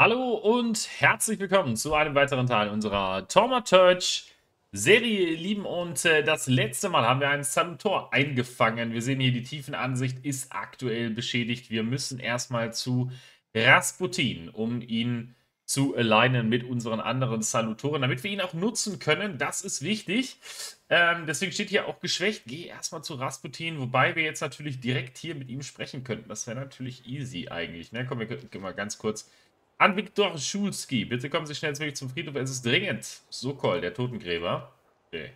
Hallo und herzlich willkommen zu einem weiteren Teil unserer Torma-Turch Serie, lieben. Und äh, das letzte Mal haben wir einen Salutor eingefangen. Wir sehen hier, die Tiefenansicht ist aktuell beschädigt. Wir müssen erstmal zu Rasputin, um ihn zu alignen mit unseren anderen Salutoren, damit wir ihn auch nutzen können. Das ist wichtig. Ähm, deswegen steht hier auch geschwächt. Geh erstmal zu Rasputin, wobei wir jetzt natürlich direkt hier mit ihm sprechen könnten. Das wäre natürlich easy eigentlich. Ne? Komm, wir können mal ganz kurz an Viktor Schulski. Bitte kommen Sie schnellstmöglich zum Friedhof. Es ist dringend. Sokol, der Totengräber. Okay.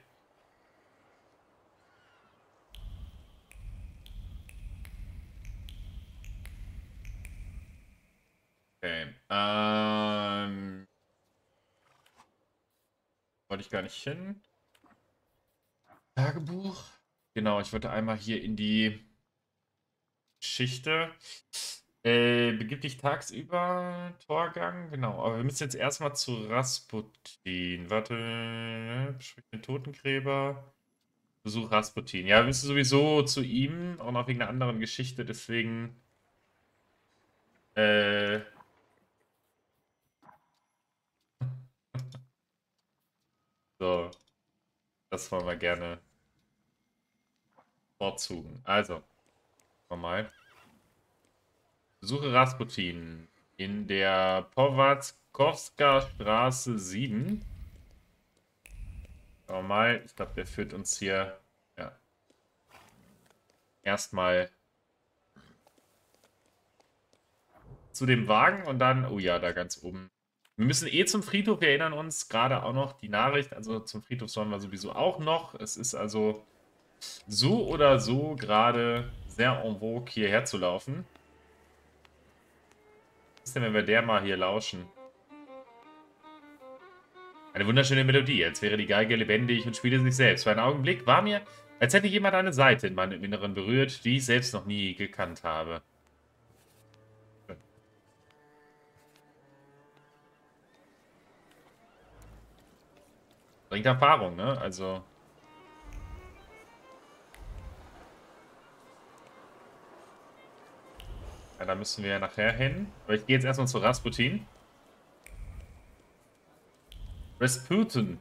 Okay. Ähm. Wollte ich gar nicht hin. Tagebuch. Genau, ich wollte einmal hier in die Geschichte. Äh, begib dich tagsüber, Torgang, genau. Aber wir müssen jetzt erstmal zu Rasputin. Warte, besprich den Totengräber. Besuch Rasputin. Ja, wir müssen sowieso zu ihm, auch noch wegen einer anderen Geschichte, deswegen. Äh. so. Das wollen wir gerne vorzugen. Also, mal. Suche Rasputin in der Powatskowska Straße 7. Schau mal, ich glaube, der führt uns hier ja, erstmal zu dem Wagen und dann, oh ja, da ganz oben. Wir müssen eh zum Friedhof, wir erinnern uns gerade auch noch die Nachricht, also zum Friedhof sollen wir sowieso auch noch. Es ist also so oder so gerade sehr en vogue hierher zu laufen ist denn, wenn wir der mal hier lauschen? Eine wunderschöne Melodie, als wäre die Geige lebendig und spiele sich selbst. Für einen Augenblick war mir, als hätte jemand eine Seite in meinem Inneren berührt, die ich selbst noch nie gekannt habe. Bringt Erfahrung, ne? Also... Ja, da müssen wir ja nachher hin. Aber ich gehe jetzt erstmal zu Rasputin. Rasputin.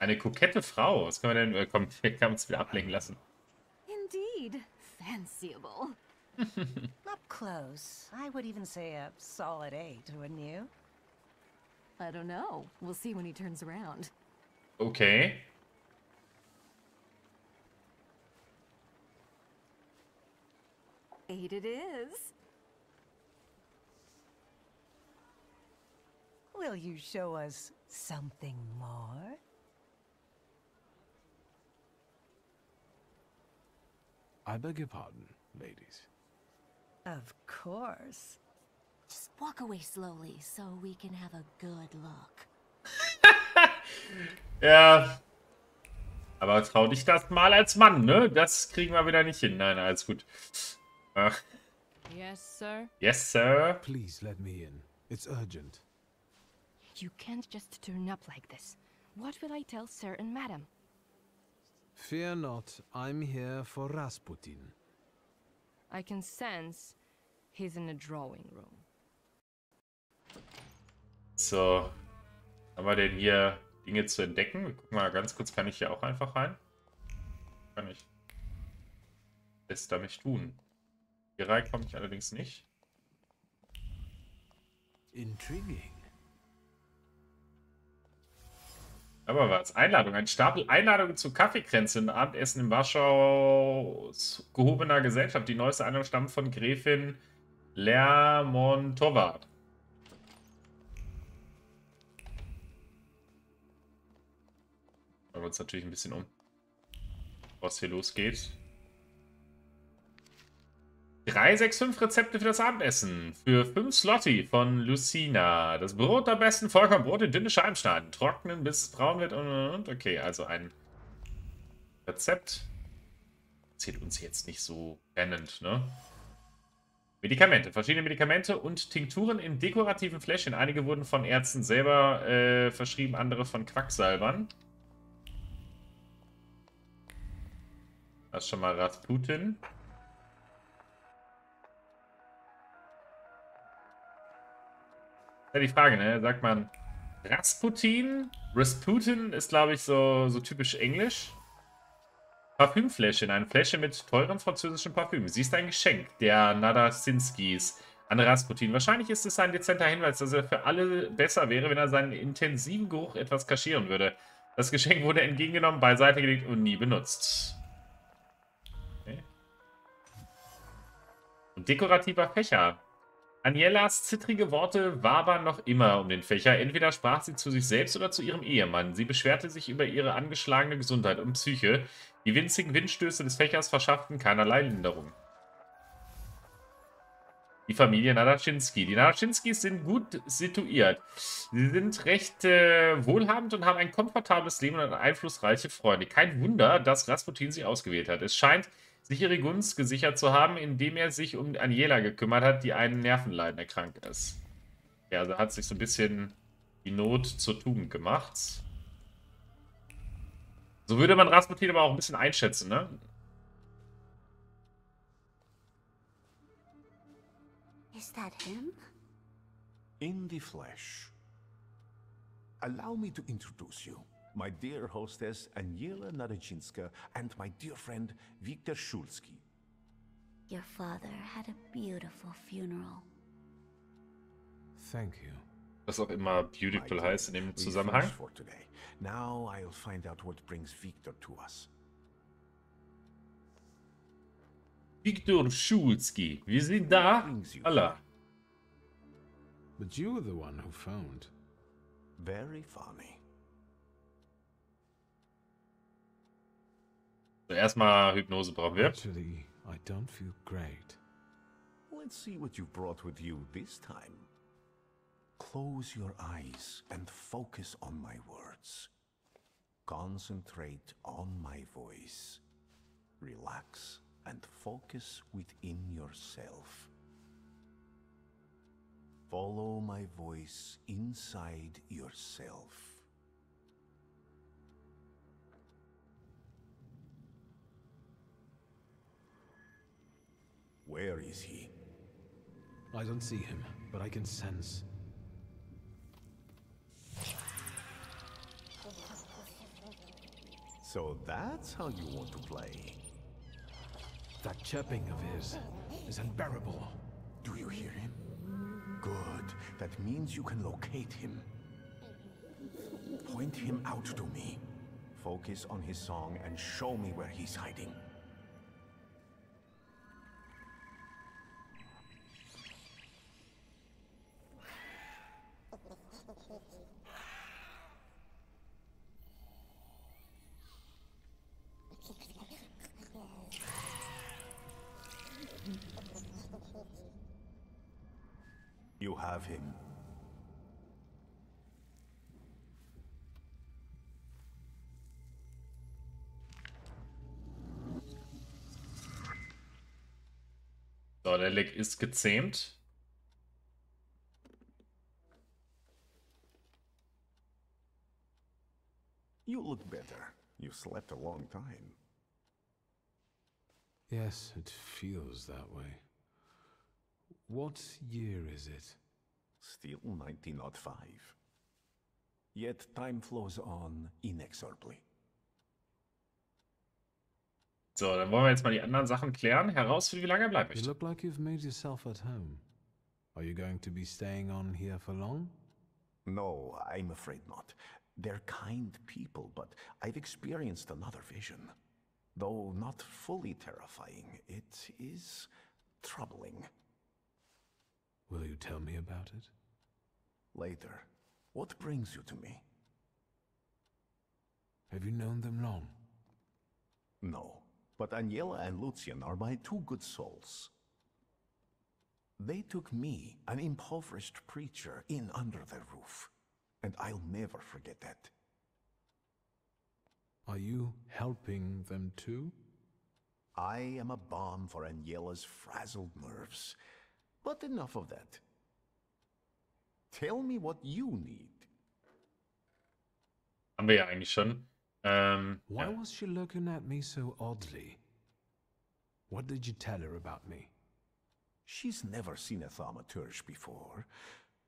Eine kokette Frau. Was können wir denn... Äh, komm, wir können uns wieder ablenken lassen. Indeed. Fanciable. Up close. I would even say a solid eight, wouldn't you? I don't know. We'll see when he turns around. Okay. Eight it is. Will you show us something more? I beg your pardon, ladies. Of course. Just walk away slowly so we can have a good look. ja. Aber trau dich das mal als Mann, ne? Das kriegen wir wieder nicht hin. Nein, alles gut. Uh, yes, sir? Yes, sir? Please let me in. It's urgent. You can't just turn up like this. What will I tell sir and madam? Fear not, I'm here for Rasputin. I can sense he's in a drawing room. So. Haben wir denn hier Dinge zu entdecken? Gucken mal ganz kurz, kann ich hier auch einfach rein? Kann ich. Lässt da mich tun. Hier rein komme ich allerdings nicht. Intriguing. Aber was? Einladung. Ein Stapel Einladungen zu Kaffeekränze Abendessen in Warschau gehobener Gesellschaft. Die neueste Einladung stammt von Gräfin Lermontova. Schauen wir uns natürlich ein bisschen um, was hier losgeht. 365 Rezepte für das Abendessen. Für 5 Slotti von Lucina. Das Brot am besten Vollkornbrot in dünne Scheiben schneiden. Trocknen, bis es braun wird und, und, Okay, also ein Rezept. Zählt uns jetzt nicht so brennend, ne? Medikamente. Verschiedene Medikamente und Tinkturen in dekorativen Fläschchen. Einige wurden von Ärzten selber äh, verschrieben, andere von Quacksalbern. Das ist schon mal Rasputin. Ja, die Frage, ne? Sagt man Rasputin? Rasputin ist, glaube ich, so, so typisch englisch. Parfümfläschchen, eine Fläche mit teurem französischen Parfüm. Sie ist ein Geschenk der Nadasinskis an Rasputin. Wahrscheinlich ist es ein dezenter Hinweis, dass er für alle besser wäre, wenn er seinen intensiven Geruch etwas kaschieren würde. Das Geschenk wurde entgegengenommen, beiseite gelegt und nie benutzt. Okay. Und dekorativer Fächer. Anielas zittrige Worte wabern noch immer um den Fächer. Entweder sprach sie zu sich selbst oder zu ihrem Ehemann. Sie beschwerte sich über ihre angeschlagene Gesundheit und Psyche. Die winzigen Windstöße des Fächers verschafften keinerlei Linderung. Die Familie Nadaczynski. Die Nadaczynskis sind gut situiert. Sie sind recht äh, wohlhabend und haben ein komfortables Leben und einflussreiche Freunde. Kein Wunder, dass Rasputin sie ausgewählt hat. Es scheint, sich ihre Gunst gesichert zu haben, indem er sich um Aniela gekümmert hat, die einen Nervenleiden erkrankt ist. Ja, also hat sich so ein bisschen die Not zur Tugend gemacht. So würde man Rasputin aber auch ein bisschen einschätzen, ne? Is that him? In the flesh. Allow me to introduce you. My dear hostess Aniela Nadeczynska and my dear friend Viktor Shulski. Your father had a beautiful funeral. Thank you. Was auch immer beautiful heißt in dem Zusammenhang. For today. Now I'll find out what brings Victor to us. Viktor Schulski. Wir sind da. Allah. But you were the one who phoned. Very funny. So, erstmal Hypnose brauchen wir. Actually, I don't feel great. Let's see what you brought with you this time. Close your eyes and focus on my words. Concentrate on my voice. Relax and focus within yourself. Follow my voice inside yourself. Where is he? I don't see him, but I can sense. So that's how you want to play. That chirping of his is unbearable. Do you hear him? Good. That means you can locate him. Point him out to me. Focus on his song and show me where he's hiding. You have him. So, der Leck ist gezähmt. You look better. You slept a long time. Yes, it feels that way. What year is it? Still 1905. Yet time flows on inexorably. So, dann wollen wir jetzt mal die anderen Sachen klären. Herausfinden, wie lange er bleiben You möchte. look like you've made yourself at home. Are you going to be staying on here for long? No, I'm afraid not. They're kind people, but I've experienced another vision. Though not fully terrifying, it is troubling. Will you tell me about it? Later, what brings you to me? Have you known them long? No, but Aniela and Lucian are my two good souls. They took me, an impoverished preacher, in under their roof, and I'll never forget that. Are you helping them too? I am a balm for Aniela's frazzled nerves. But enough of that. Tell me what you need. Haben wir ja eigentlich schon. Ähm, Why ja. was she looking at me so oddly? What did you tell her about me? She's never seen a thaumaturge before.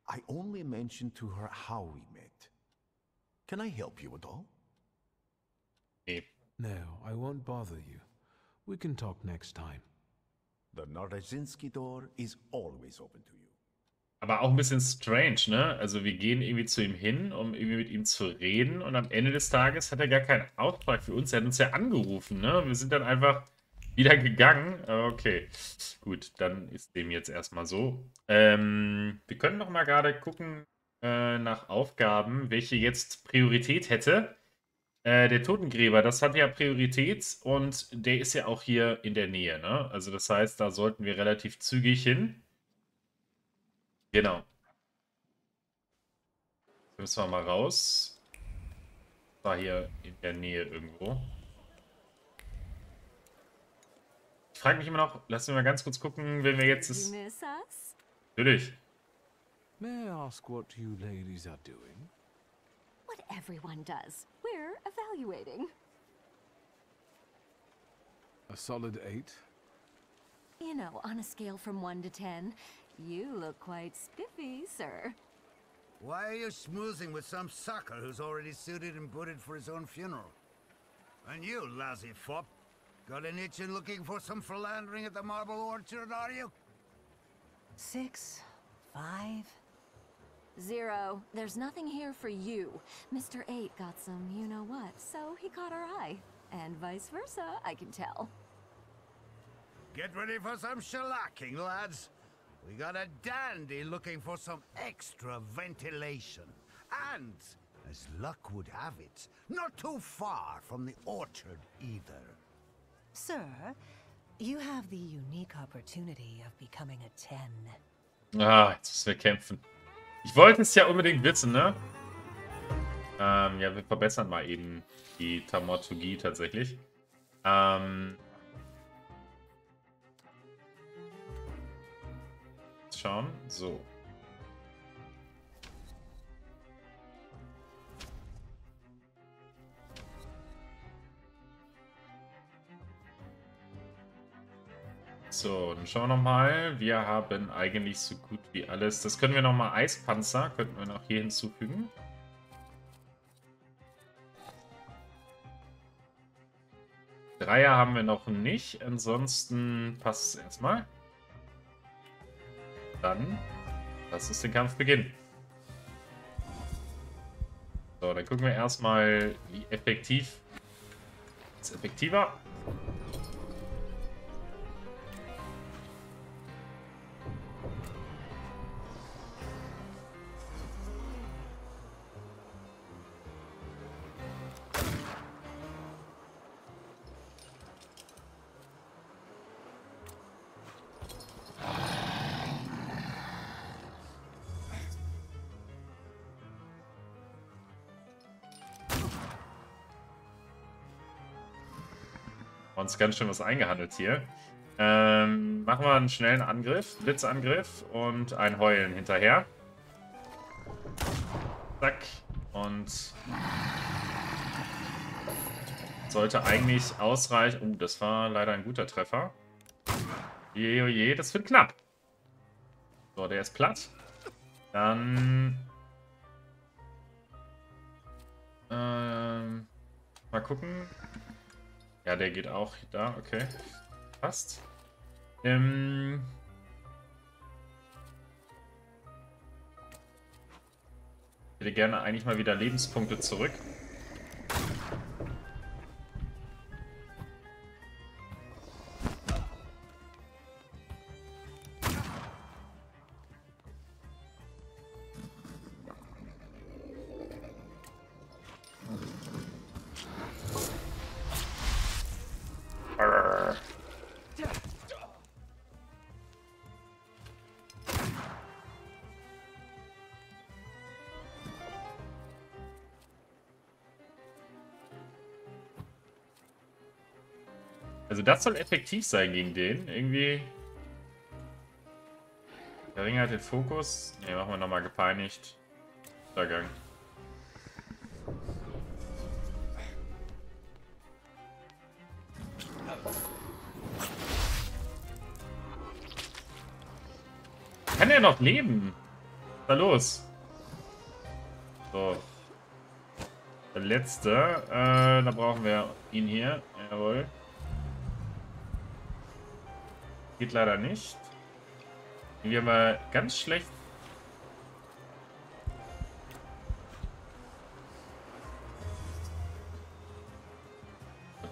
I only mentioned to her how we met. Can I help you at all? Nee. No, I won't bother you. We can talk next time. The Narazinski door is always open to you. Aber auch ein bisschen strange, ne? Also wir gehen irgendwie zu ihm hin, um irgendwie mit ihm zu reden und am Ende des Tages hat er gar keinen Auftrag für uns. Er hat uns ja angerufen, ne? Wir sind dann einfach wieder gegangen. Okay, gut, dann ist dem jetzt erstmal so. Ähm, wir können noch mal gerade gucken äh, nach Aufgaben, welche jetzt Priorität hätte. Äh, der Totengräber, das hat ja Priorität und der ist ja auch hier in der Nähe, ne? Also das heißt, da sollten wir relativ zügig hin. Genau. Jetzt müssen wir mal raus. War hier in der Nähe irgendwo. Ich frage mich immer noch, lassen wir mal ganz kurz gucken, wenn wir jetzt das... Natürlich. May I ask what you ladies are doing? What everyone does. We're evaluating. A solid eight? You know, on a scale from 1 to 10, you look quite spiffy, sir. Why are you schmoozing with some sucker who's already suited and booted for his own funeral? And you, lousy fop, got an itch in looking for some philandering at the Marble Orchard, are you? Six, five, zero. There's nothing here for you. Mr. Eight got some you know what, so he caught our eye. And vice versa, I can tell. Get ready for some shellacking, lads. We got a dandy looking for some extra ventilation. And, as luck would have it, not too far from the orchard either. Sir, you have the unique opportunity of becoming a 10. Ah, jetzt müssen wir kämpfen. Ich wollte es ja unbedingt wissen, ne? Ähm, ja, wir verbessern mal eben die Tamaturgie tatsächlich. Ähm... Schauen. So. So, dann schauen wir nochmal. Wir haben eigentlich so gut wie alles. Das können wir nochmal Eispanzer, könnten wir noch hier hinzufügen. Dreier haben wir noch nicht. Ansonsten passt es erstmal. Dann lass uns den Kampf beginnen. So, dann gucken wir erstmal, wie effektiv. Ist effektiver. Uns ganz schön was eingehandelt hier. Ähm, machen wir einen schnellen Angriff, Blitzangriff und ein Heulen hinterher. Zack. Und sollte eigentlich ausreichen. Oh, das war leider ein guter Treffer. Je, je, das wird knapp. So, der ist platt. Dann... Ähm, mal gucken. Ja, der geht auch da, okay. Passt. Ähm... Ich hätte gerne eigentlich mal wieder Lebenspunkte zurück. Das soll effektiv sein gegen den. Irgendwie verringert den Fokus. Ne, machen wir nochmal gepeinigt. Untergang. Kann er noch leben? da los? So. Der letzte. Äh, da brauchen wir ihn hier. Jawohl. Geht leider nicht. Wir haben wir ganz schlecht.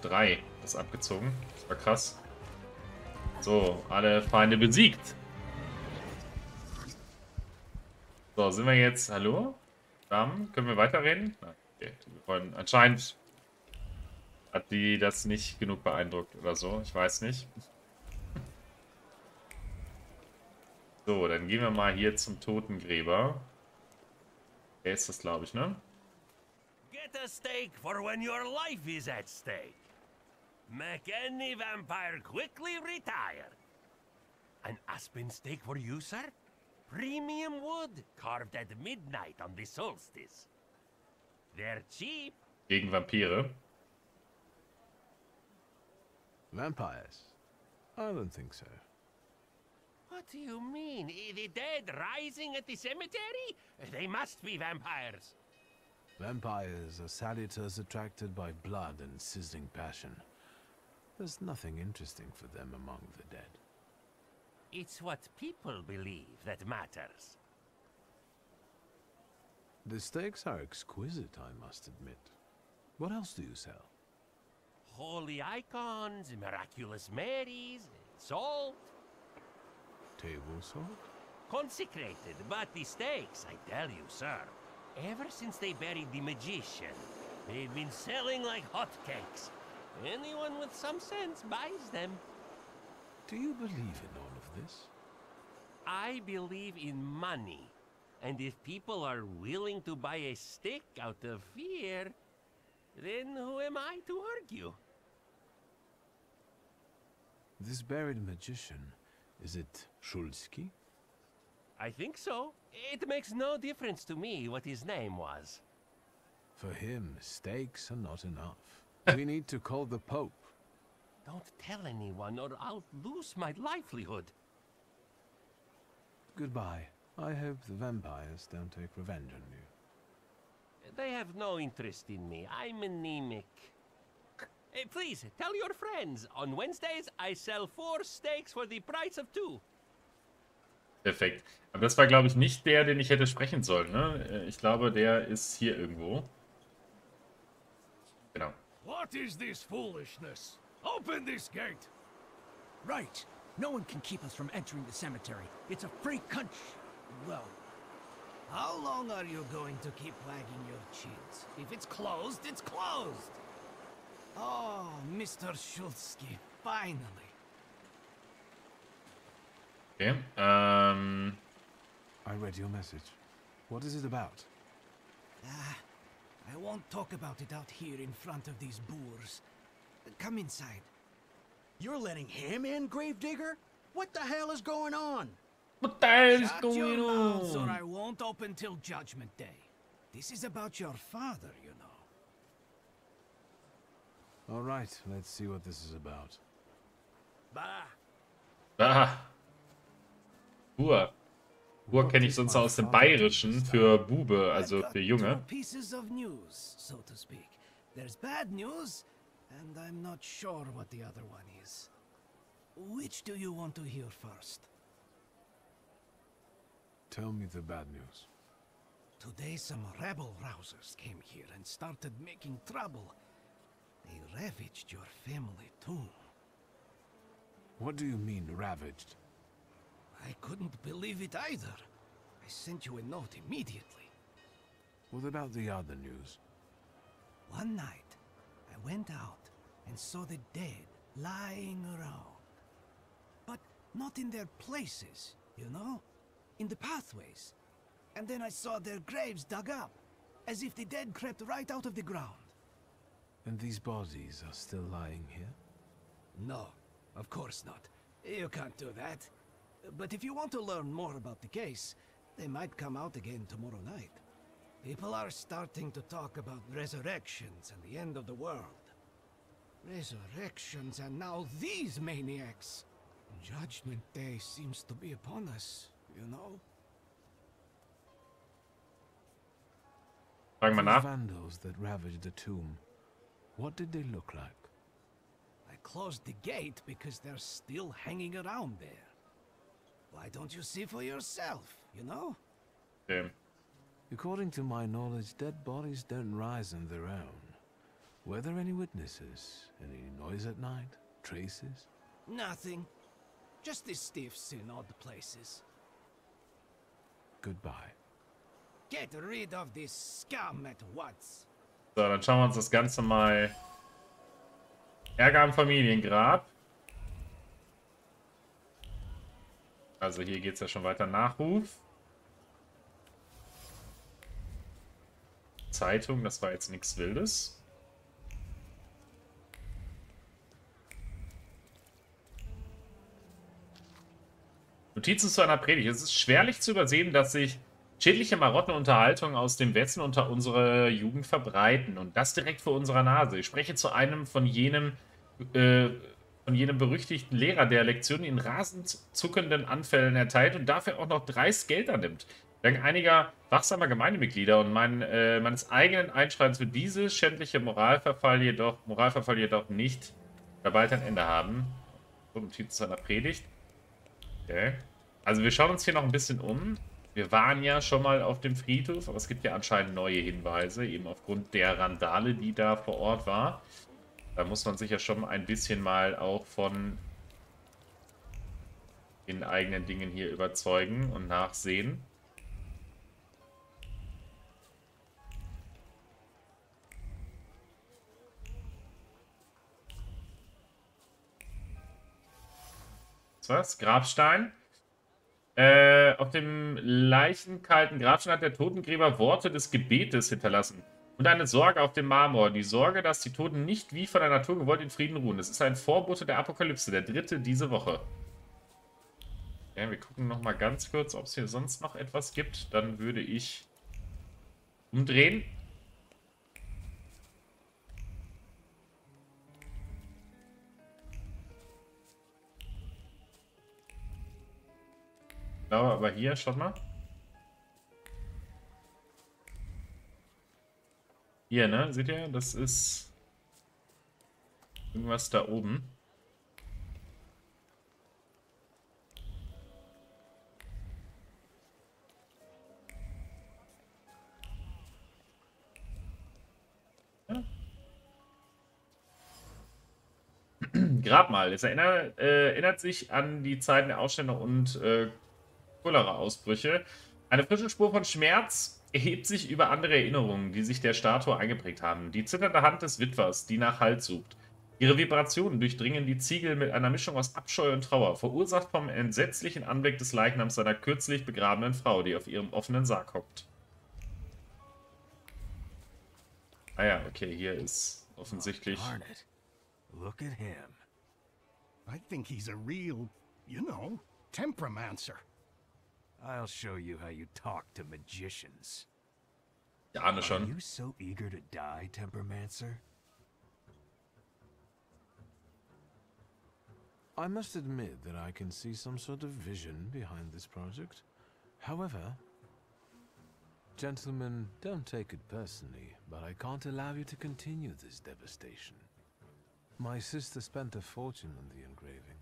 Drei ist abgezogen. Das war krass. So, alle Feinde besiegt. So, sind wir jetzt... Hallo? Damen, können wir weiterreden? Okay, wir wollen, anscheinend hat die das nicht genug beeindruckt oder so. Ich weiß nicht. So, dann gehen wir mal hier zum Totengräber. Der ist das, glaube ich, ne? Get a steak for when your life is at stake. Make any vampire quickly retire. An aspen steak for you, sir? Premium wood, carved at midnight on the solstice. They're cheap. Gegen Vampire. Vampires? I don't think so. What do you mean? The dead rising at the cemetery? They must be vampires. Vampires are salutors attracted by blood and sizzling passion. There's nothing interesting for them among the dead. It's what people believe that matters. The steaks are exquisite, I must admit. What else do you sell? Holy icons, miraculous Marys, salt, Table salt? consecrated. But the stakes, I tell you, sir, ever since they buried the magician, they've been selling like hotcakes. Anyone with some sense buys them. Do you believe in all of this? I believe in money. And if people are willing to buy a stick out of fear, then who am I to argue? This buried magician, is it Shulsky? I think so. It makes no difference to me what his name was. For him, stakes are not enough. we need to call the Pope. Don't tell anyone or I'll lose my livelihood. Goodbye. I hope the vampires don't take revenge on you. They have no interest in me. I'm anemic. Please, tell your friends. On Wednesdays, I sell four steaks for the price of two. Perfekt. Aber das war, glaube ich, nicht der, den ich hätte sprechen sollen, ne? Äh, Ich glaube, der ist hier irgendwo. Genau. What is this foolishness? Open this gate! Right. No one can keep us from entering the cemetery. It's a free country. Well, How long are you going to keep wagging your chins? If it's closed, it's closed! Oh, Mr. Schultzky, finally. Okay. Ähm, I read your message. What is it about? ah, I won't talk about it out here in front of these boors. Come inside. You're letting him in, Gravedigger? What the hell is going on? what the hell is Shut going your mouths or? I won't open till Judgment Day. This is about your father, you know. All right, let's see what this is about. Bah! Ah. Bur. Bur kenne ich sonst aus dem Bayerischen für Bube, also für Junge. Two pieces of news, so to speak. There's bad news, and I'm not sure what the other one is. Which do you want to hear first? Tell me the bad news. Today some rebel rousers came here and started making trouble. They ravaged your family tomb. What do you mean, ravaged? I couldn't believe it either. I sent you a note immediately. What about the other news? One night, I went out and saw the dead lying around. But not in their places, you know? In the pathways. And then I saw their graves dug up, as if the dead crept right out of the ground. And these bodies are still lying here? No, of course not. You can't do that. But if you want to learn more about the case, they might come out again tomorrow night. People are starting to talk about resurrections and the end of the world. Resurrections and now these maniacs. Judgment Day seems to be upon us, you know? Fragen wir nach. Vandals that ravaged the tomb. What did they look like? I closed the gate because they're still hanging around there. Why don't you see for yourself, you know? Okay. According to my knowledge, dead bodies don't rise on their own. Were there any witnesses? Any noise at night? Traces? Nothing. Just the stiffs in odd places. Goodbye. Get rid of this scum at once. So, dann schauen wir uns das Ganze mal. Ärger am Familiengrab. Also hier geht es ja schon weiter. Nachruf. Zeitung, das war jetzt nichts Wildes. Notizen zu einer Predigt. Es ist schwerlich zu übersehen, dass sich schädliche Marotten und Unterhaltungen aus dem Westen unter unserer Jugend verbreiten. Und das direkt vor unserer Nase. Ich spreche zu einem von jenem, äh, von jenem berüchtigten Lehrer, der Lektionen in rasend zuckenden Anfällen erteilt und dafür auch noch dreist Geld annimmt. Dank einiger wachsamer Gemeindemitglieder und mein, äh, meines eigenen Einschreibens wird diese schändliche Moralverfall jedoch, Moralverfall jedoch nicht bald ein Ende haben. So, Notiz zu einer Predigt. Okay. Also wir schauen uns hier noch ein bisschen um. Wir waren ja schon mal auf dem Friedhof, aber es gibt ja anscheinend neue Hinweise, eben aufgrund der Randale, die da vor Ort war. Da muss man sich ja schon ein bisschen mal auch von den eigenen Dingen hier überzeugen und nachsehen. Was? Grabstein. Äh, auf dem leichenkalten Grabstein hat der Totengräber Worte des Gebetes hinterlassen. Und eine Sorge auf dem Marmor. Die Sorge, dass die Toten nicht wie von der Natur gewollt in Frieden ruhen. Es ist ein Vorbote der Apokalypse, der dritte diese Woche. Ja, wir gucken nochmal ganz kurz, ob es hier sonst noch etwas gibt. Dann würde ich umdrehen. glaube, aber hier, schaut mal. Hier, ne? Seht ihr? Das ist irgendwas da oben. Grabmal. Es erinnert, äh, erinnert sich an die Zeiten der Aufstände und äh, Cholera-Ausbrüche. Eine frische Spur von Schmerz erhebt sich über andere Erinnerungen, die sich der Statue eingeprägt haben. Die zitternde Hand des Witwers, die nach Halt sucht. Ihre Vibrationen durchdringen die Ziegel mit einer Mischung aus Abscheu und Trauer, verursacht vom entsetzlichen Anblick des Leichnams seiner kürzlich begrabenen Frau, die auf ihrem offenen Sarg hockt. Ah ja, okay, hier ist offensichtlich... Look at him. I think he's a real, you know, temperamencer. I'll show you how you talk to magicians. Schon. Are you so eager to die, Tempermancer? I must admit that I can see some sort of vision behind this project. However, gentlemen, don't take it personally, but I can't allow you to continue this devastation. My sister spent a fortune on the engraving.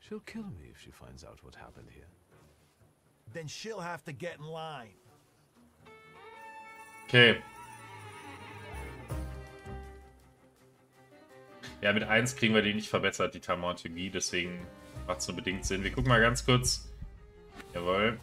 She'll kill me if she finds out what happened here. Then she'll have to get in line. Okay. Ja, mit 1 kriegen wir die nicht verbessert, die Taumaturgie, deswegen macht es nur bedingt Sinn. Wir gucken mal ganz kurz. Jawohl.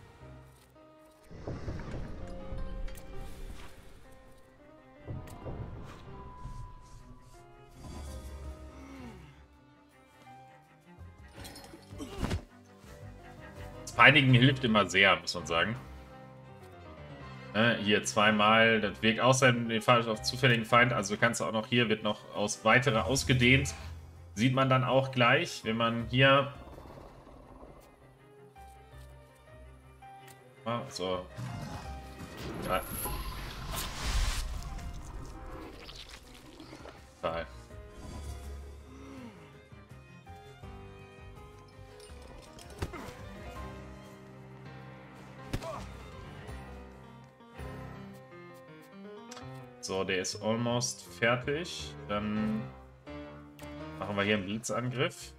Peinigen hilft immer sehr, muss man sagen. Ne, hier zweimal, das wirkt außerdem den Fall auf zufälligen Feind, also kannst du auch noch hier, wird noch aus weitere ausgedehnt. Sieht man dann auch gleich, wenn man hier... Ah, so. Ja. Total. So, der ist almost fertig. Dann machen wir hier einen Blitzangriff.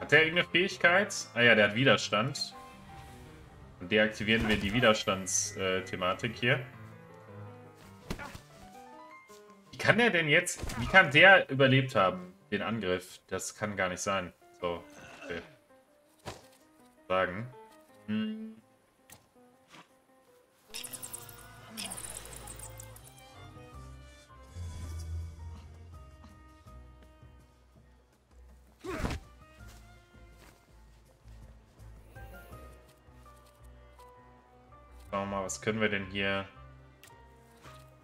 Hat der irgendeine Fähigkeit? Ah ja, der hat Widerstand. Deaktivieren wir die Widerstandsthematik hier. Wie kann der denn jetzt... Wie kann der überlebt haben, den Angriff? Das kann gar nicht sein. So, okay. Sagen. Hm. Schauen wir mal, was können wir denn hier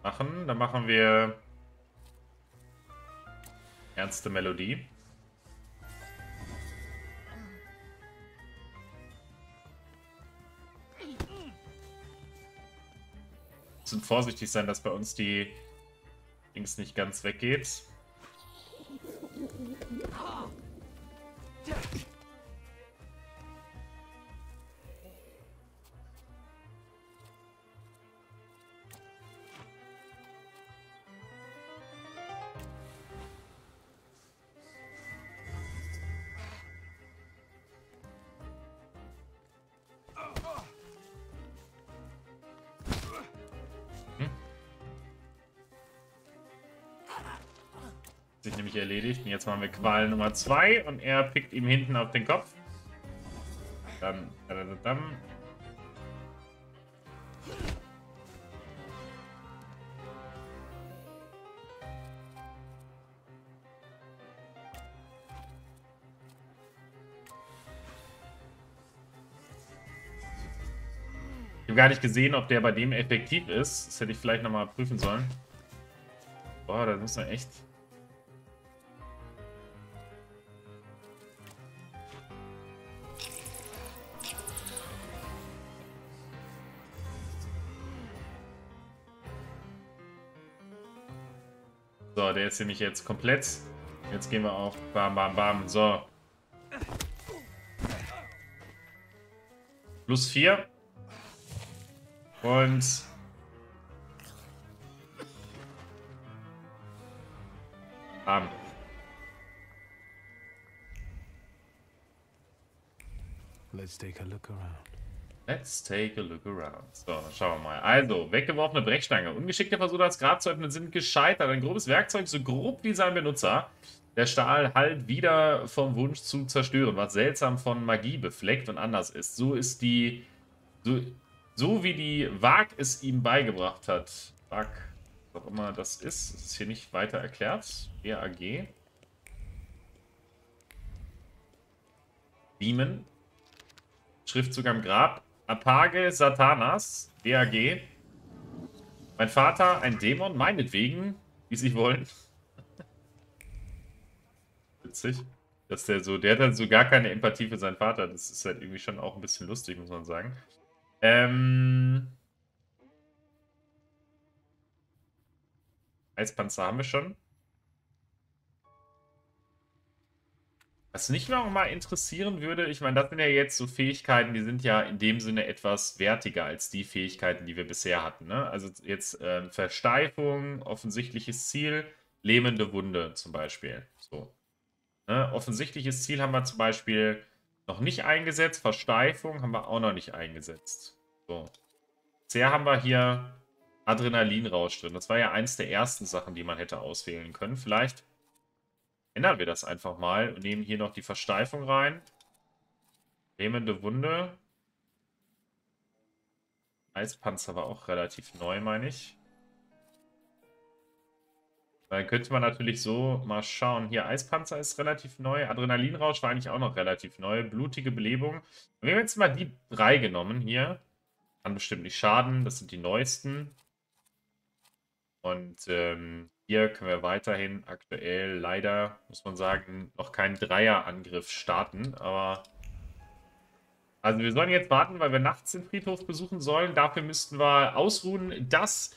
machen? Dann machen wir ernste Melodie. Müssen vorsichtig sein, dass bei uns die Dings nicht ganz weggeht. Sich nämlich erledigt. Und jetzt machen wir Qual Nummer 2 und er pickt ihm hinten auf den Kopf. Dann, dann. Ich habe gar nicht gesehen, ob der bei dem effektiv ist. Das hätte ich vielleicht nochmal prüfen sollen. Boah, da muss man echt Der ist nämlich jetzt komplett. Jetzt gehen wir auf Bam, Bam, Bam. So. Plus 4. Und... Bam. Let's take a look around. Let's take a look around. So, dann schauen wir mal. Also, weggeworfene Brechstange. Ungeschickte Versuche, das Grab zu öffnen, sind gescheitert. Ein grobes Werkzeug, so grob wie sein Benutzer. Der Stahl halt wieder vom Wunsch zu zerstören, was seltsam von Magie befleckt und anders ist. So ist die... So, so wie die Wag es ihm beigebracht hat. Wag, was auch immer das ist, ist hier nicht weiter erklärt. RAG. Demon. Schriftzug am Grab. Apage Satanas, DAG. Mein Vater, ein Dämon, meinetwegen, wie sie wollen. Witzig. Dass der so, der hat halt so gar keine Empathie für seinen Vater. Das ist halt irgendwie schon auch ein bisschen lustig, muss man sagen. Ähm. Eispanzer haben wir schon. Was mich noch mal interessieren würde, ich meine, das sind ja jetzt so Fähigkeiten, die sind ja in dem Sinne etwas wertiger als die Fähigkeiten, die wir bisher hatten. Ne? Also jetzt äh, Versteifung, offensichtliches Ziel, lähmende Wunde zum Beispiel. So. Ne? Offensichtliches Ziel haben wir zum Beispiel noch nicht eingesetzt, Versteifung haben wir auch noch nicht eingesetzt. So. Bisher haben wir hier Adrenalinrausch drin. Das war ja eins der ersten Sachen, die man hätte auswählen können. Vielleicht ändern wir das einfach mal und nehmen hier noch die Versteifung rein. Lähmende Wunde. Eispanzer war auch relativ neu, meine ich. Dann könnte man natürlich so mal schauen. Hier, Eispanzer ist relativ neu. Adrenalinrausch war eigentlich auch noch relativ neu. Blutige Belebung. Wir haben jetzt mal die drei genommen hier. Kann bestimmt nicht schaden. Das sind die neuesten. Und ähm, hier können wir weiterhin aktuell leider, muss man sagen, noch keinen Dreierangriff starten. Aber Also wir sollen jetzt warten, weil wir nachts den Friedhof besuchen sollen. Dafür müssten wir ausruhen. Das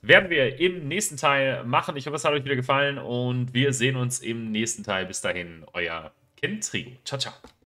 werden wir im nächsten Teil machen. Ich hoffe, es hat euch wieder gefallen und wir sehen uns im nächsten Teil. Bis dahin, euer Kind Trio. Ciao, ciao.